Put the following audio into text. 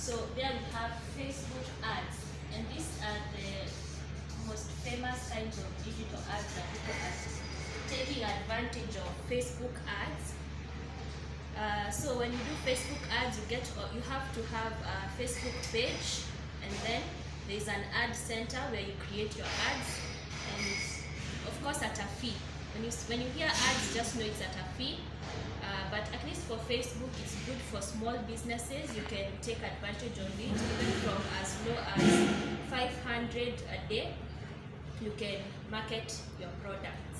So there we have Facebook ads, and these are the most famous kinds of digital ads that people are taking advantage of Facebook ads. Uh, so when you do Facebook ads, you get you have to have a Facebook page, and then there's an ad center where you create your ads, and of course at a fee. When you when you hear ads, just know it's at a fee. Uh, but at for Facebook, it's good for small businesses. You can take advantage of it, even from as low as 500 a day. You can market your product.